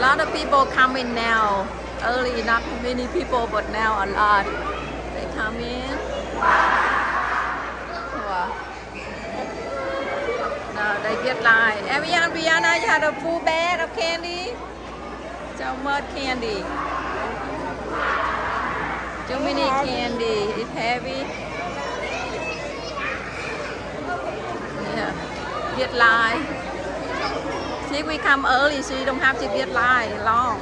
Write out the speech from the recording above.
lot of people coming now. Early, not many people, but now a lot. They come in. Wow. Now they get line. Everyone, Brianna, you had a full bag of candy? So much candy. Too many candy. It's heavy. Yeah. Get line. if we come early, so you don't have to get line long.